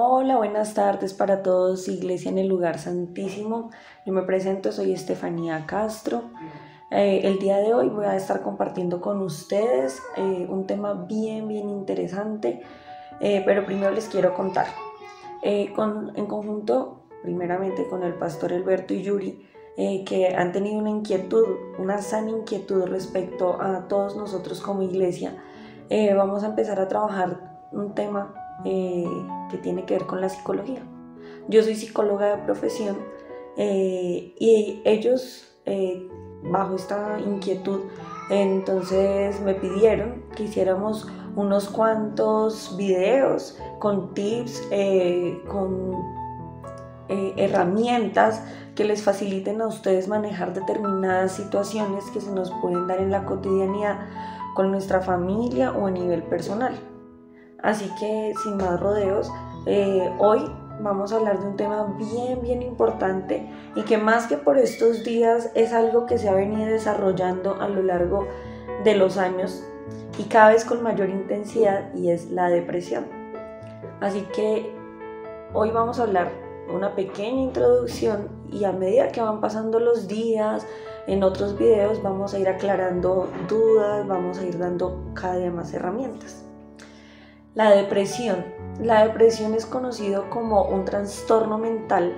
Hola, buenas tardes para todos, Iglesia en el lugar santísimo. Yo me presento, soy Estefanía Castro. Eh, el día de hoy voy a estar compartiendo con ustedes eh, un tema bien, bien interesante, eh, pero primero les quiero contar. Con, en conjunto, primeramente con el pastor Alberto y Yuri, que han tenido una inquietud, una sana inquietud respecto a todos nosotros como iglesia, vamos a empezar a trabajar un tema que tiene que ver con la psicología. Yo soy psicóloga de profesión y ellos bajo esta inquietud, entonces me pidieron que hiciéramos unos cuantos videos con tips, eh, con eh, herramientas que les faciliten a ustedes manejar determinadas situaciones que se nos pueden dar en la cotidianidad con nuestra familia o a nivel personal. Así que sin más rodeos, eh, hoy vamos a hablar de un tema bien, bien importante y que más que por estos días es algo que se ha venido desarrollando a lo largo de los años y cada vez con mayor intensidad y es la depresión. Así que hoy vamos a hablar una pequeña introducción y a medida que van pasando los días, en otros videos vamos a ir aclarando dudas, vamos a ir dando cada día más herramientas. La depresión. La depresión es conocido como un trastorno mental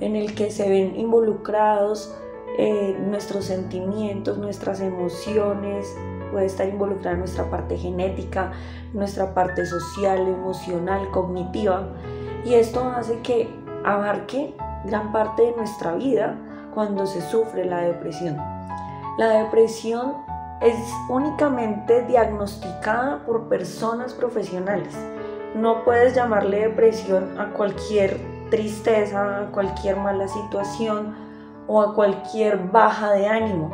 en el que se ven involucrados eh, nuestros sentimientos, nuestras emociones, puede estar involucrada nuestra parte genética, nuestra parte social, emocional, cognitiva, y esto hace que abarque gran parte de nuestra vida cuando se sufre la depresión. La depresión es únicamente diagnosticada por personas profesionales. No puedes llamarle depresión a cualquier tristeza, a cualquier mala situación o a cualquier baja de ánimo.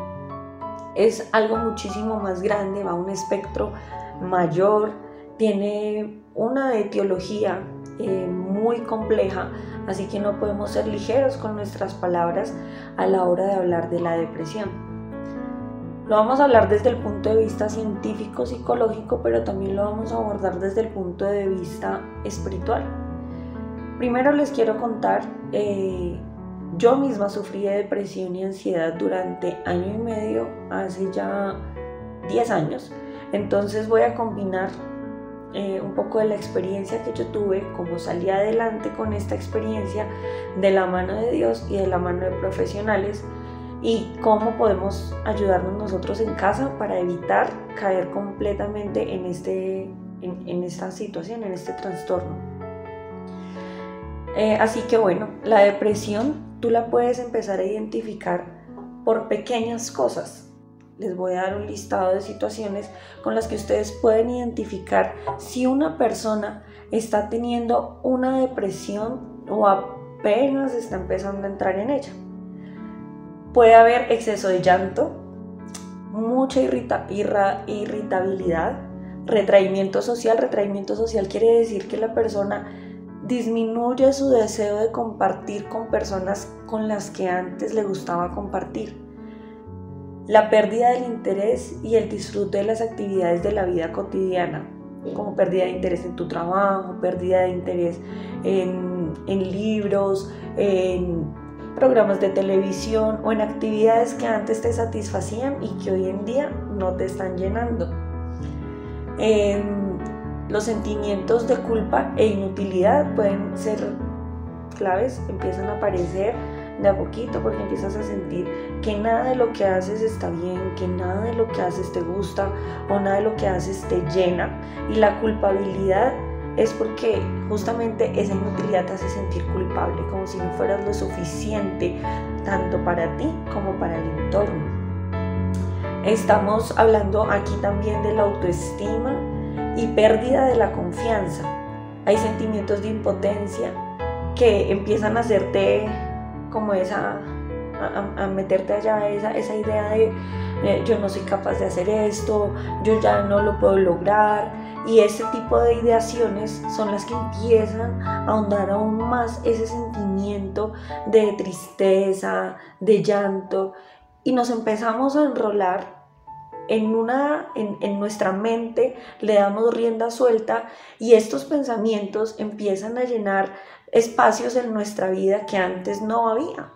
Es algo muchísimo más grande, va a un espectro mayor, tiene una etiología eh, muy compleja, así que no podemos ser ligeros con nuestras palabras a la hora de hablar de la depresión. Lo vamos a hablar desde el punto de vista científico, psicológico, pero también lo vamos a abordar desde el punto de vista espiritual. Primero les quiero contar, eh, yo misma sufrí de depresión y ansiedad durante año y medio, hace ya 10 años. Entonces voy a combinar eh, un poco de la experiencia que yo tuve, cómo salí adelante con esta experiencia de la mano de Dios y de la mano de profesionales y cómo podemos ayudarnos nosotros en casa para evitar caer completamente en, este, en, esta situación, en este trastorno. Eh, así que bueno, la depresión tú la puedes empezar a identificar por pequeñas cosas. Les voy a dar un listado de situaciones con las que ustedes pueden identificar si una persona está teniendo una depresión o apenas está empezando a entrar en ella. Puede haber exceso de llanto, mucha irritabilidad, retraimiento social. Retraimiento social quiere decir que la persona disminuye su deseo de compartir con personas con las que antes le gustaba compartir. La pérdida del interés y el disfrute de las actividades de la vida cotidiana, como pérdida de interés en tu trabajo, pérdida de interés en, en libros, en programas de televisión o en actividades que antes te satisfacían y que hoy en día no te están llenando. Em, los sentimientos de culpa e inutilidad pueden ser claves, empiezan a aparecer de a poquito porque empiezas a sentir que nada de lo que haces está bien, que nada de lo que haces te gusta o nada de lo que haces te llena y la culpabilidad es porque justamente esa inutilidad te hace sentir culpable, como si no fueras lo suficiente, tanto para ti como para el entorno. Estamos hablando aquí también de la autoestima y pérdida de la confianza. Hay sentimientos de impotencia que empiezan a hacerte como esa, a, meterte allá esa, esa idea de eh, yo no soy capaz de hacer esto, yo ya no lo puedo lograr, y ese tipo de ideaciones son las que empiezan a ahondar aún más ese sentimiento de tristeza, de llanto, y nos empezamos a enrolar en, una, en, en, nuestra mente le damos rienda suelta y estos pensamientos empiezan a llenar espacios en nuestra vida que antes no había.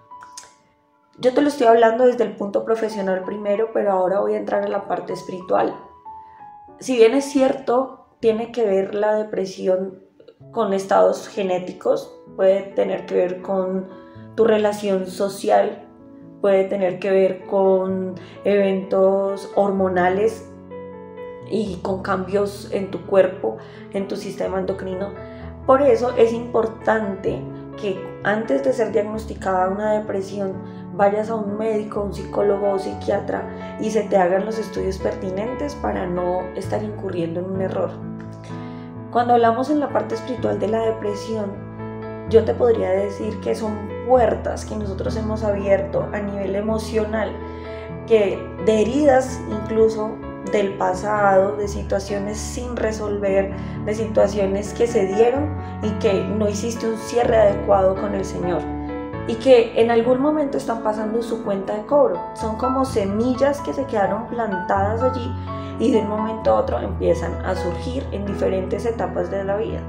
Yo te lo estoy hablando desde el punto profesional primero, pero ahora voy a entrar en la parte espiritual. Si bien es cierto, tiene que ver la depresión con estados genéticos, puede tener que ver con tu relación social, puede tener que ver con eventos hormonales y con cambios en tu cuerpo, en tu sistema endocrino. Por eso es importante que antes de ser diagnosticada una depresión vayas a un médico, un psicólogo o psiquiatra y se te hagan los estudios pertinentes para no estar incurriendo en un error. Cuando hablamos en la parte espiritual de la depresión, yo te podría decir que son puertas que nosotros hemos abierto a nivel emocional, que de heridas incluso del pasado, de situaciones sin resolver, de situaciones que se dieron y que no hiciste un cierre adecuado con el Señor y que en algún momento están pasando su cuenta de cobro. Son como semillas que se quedaron plantadas allí y de un momento a otro empiezan a surgir en diferentes etapas de la vida.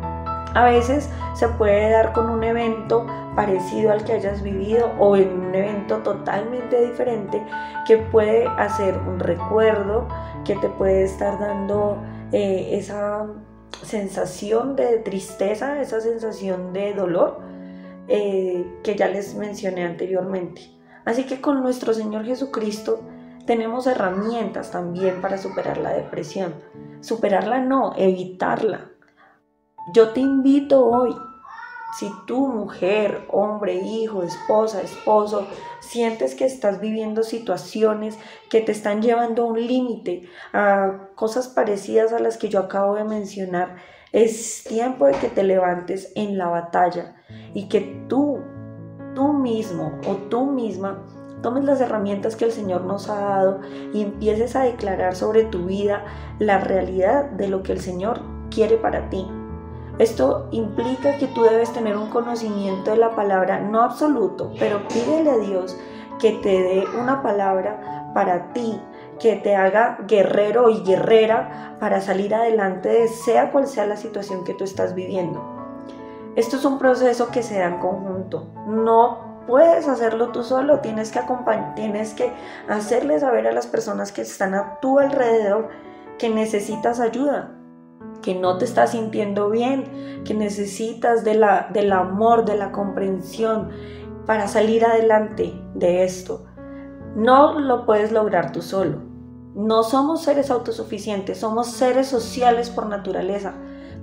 A veces se puede dar con un evento parecido al que hayas vivido o en un evento totalmente diferente que puede hacer un recuerdo, que te puede estar dando eh, esa sensación de tristeza, esa sensación de dolor eh, que ya les mencioné anteriormente. Así que con nuestro Señor Jesucristo tenemos herramientas también para superar la depresión. Superarla no, evitarla. Yo te invito hoy, si tú mujer, hombre, hijo, esposa, esposo, sientes que estás viviendo situaciones que te están llevando a un límite, a cosas parecidas a las que yo acabo de mencionar, es tiempo de que te levantes en la batalla y que tú, tú mismo o tú misma tomes las herramientas que el Señor nos ha dado y empieces a declarar sobre tu vida la realidad de lo que el Señor quiere para ti. Esto implica que tú debes tener un conocimiento de la palabra, no absoluto, pero pídele a Dios que te dé una palabra para ti, que te haga guerrero y guerrera para salir adelante de sea cual sea la situación que tú estás viviendo. Esto es un proceso que se da en conjunto. No puedes hacerlo tú solo, tienes que tienes que hacerle saber a las personas que están a tu alrededor que necesitas ayuda, que no te estás sintiendo bien, que necesitas de la, del amor, de la comprensión para salir adelante de esto. No lo puedes lograr tú solo. No somos seres autosuficientes, somos seres sociales por naturaleza.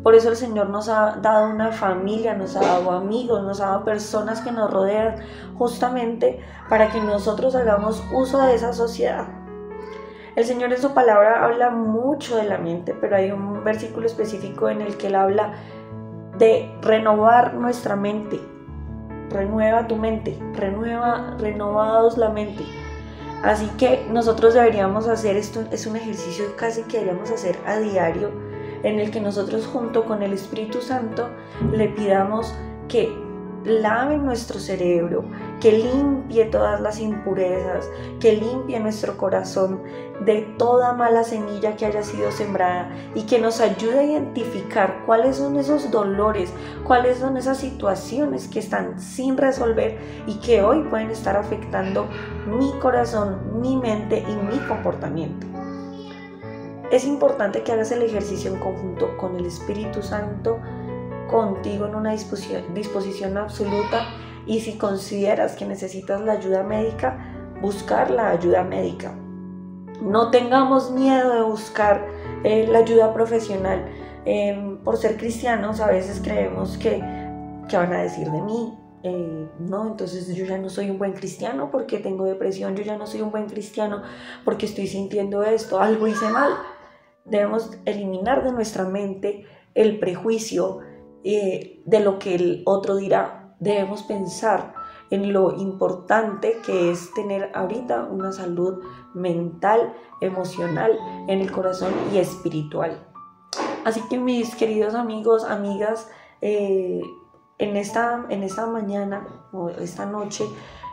Por eso el Señor nos ha dado una familia, nos ha dado amigos, nos ha dado personas que nos rodean justamente para que nosotros hagamos uso de esa sociedad. El Señor en su palabra habla mucho de la mente, pero hay un versículo específico en el que él habla de renovar nuestra mente. Renueva tu mente, renueva, renovados la mente. Así que nosotros deberíamos hacer esto, es un ejercicio casi que deberíamos hacer a diario, en el que nosotros junto con el Espíritu Santo le pidamos que lave nuestro cerebro, que limpie todas las impurezas, que limpie nuestro corazón de toda mala semilla que haya sido sembrada y que nos ayude a identificar cuáles son esos dolores, cuáles son esas situaciones que están sin resolver y que hoy pueden estar afectando mi corazón, mi mente y mi comportamiento. Es importante que hagas el ejercicio en conjunto con el Espíritu Santo contigo en una disposición, absoluta y si consideras que necesitas la ayuda médica, buscar la ayuda médica. No tengamos miedo de buscar eh, la ayuda profesional. Em, por ser cristianos a veces creemos que, ¿qué van a decir de mí? Eh, no, entonces yo ya no soy un buen cristiano porque tengo depresión, yo ya no soy un buen cristiano porque estoy sintiendo esto, algo hice mal. Debemos eliminar de nuestra mente el prejuicio eh, de lo que el otro dirá. Debemos pensar en lo importante que es tener ahorita una salud mental, emocional, en el corazón y espiritual. Así que mis queridos amigos, amigas, eh, en, esta, en esta mañana o esta noche,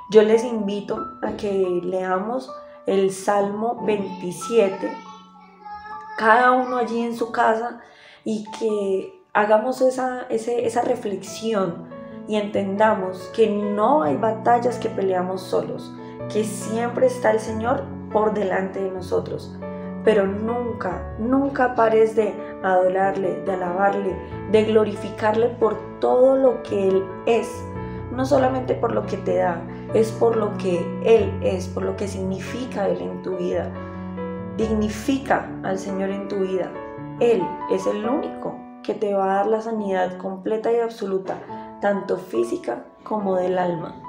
yo les invito a que leamos el Salmo 27, cada uno allí en su casa, y que hagamos esa, esa reflexión y entendamos que no hay batallas que peleamos solos, que siempre está el Señor por delante de nosotros. Pero nunca, nunca pares de adorarle, de alabarle, de glorificarle por todo lo que Él es. No solamente por lo que te da, es por lo que Él es, por lo que significa Él en tu vida. Dignifica al Señor en tu vida. Él es el único que te va a dar la sanidad completa y absoluta, tanto física como del alma.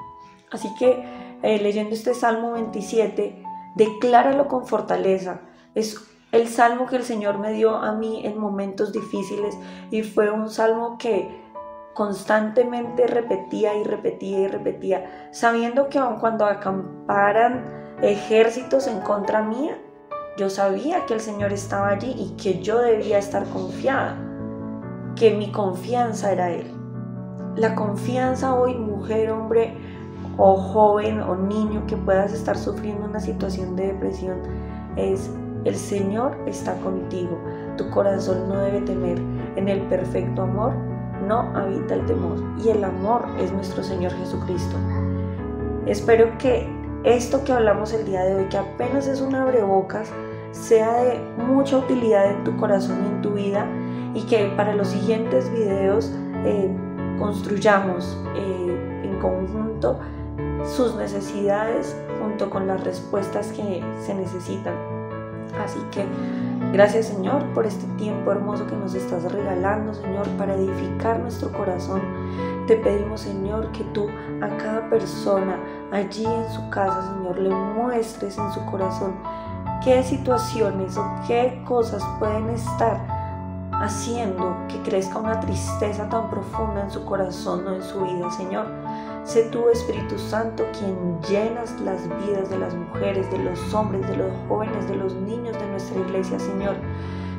Así que eh, leyendo este Salmo 27, decláralo con fortaleza. Es el salmo que el Señor me dio a mí en momentos difíciles y fue un salmo que constantemente repetía y repetía y repetía, sabiendo que aun cuando acamparan ejércitos en contra mía, yo sabía que el Señor estaba allí y que yo debía estar confiada, que mi confianza era Él. La confianza hoy, mujer, hombre, o joven o niño que puedas estar sufriendo una situación de depresión es el Señor está contigo. Tu corazón no debe temer. En el perfecto amor no habita el temor. Y el amor es nuestro Señor Jesucristo. Espero que esto que hablamos el día de hoy, que apenas es un abrebocas, sea de mucha utilidad en tu corazón y en tu vida y que para los siguientes videos eh, construyamos eh, en conjunto sus necesidades junto con las respuestas que se necesitan. Así que gracias Señor por este tiempo hermoso que nos estás regalando, Señor, para edificar nuestro corazón. Te pedimos, Señor, que tú a cada persona allí en su casa, Señor, le muestres en su corazón qué situaciones o qué cosas pueden estar haciendo que crezca una tristeza tan profunda en su corazón o en su vida, Señor. Sé tú, Espíritu Santo, quien llenas las vidas de las mujeres, de los hombres, de los jóvenes, de los niños de nuestra iglesia, Señor.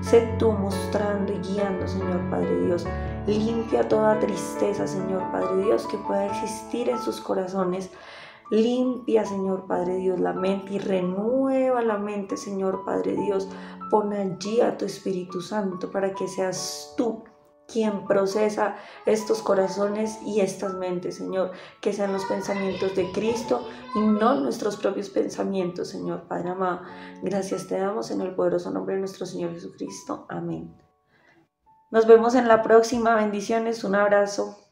Sé tú mostrando y guiando, Señor Padre Dios. Limpia toda tristeza, Señor Padre Dios, que pueda existir en sus corazones. Limpia, Señor Padre Dios, la mente y renueva la mente, Señor Padre Dios. Pon allí a tu Espíritu Santo para que seas tú quien procesa estos corazones y estas mentes, Señor, que sean los pensamientos de Cristo y no nuestros propios pensamientos, Señor Padre amado. Gracias te damos en el poderoso nombre de nuestro Señor Jesucristo. Amén. Nos vemos en la próxima. Bendiciones. Un abrazo.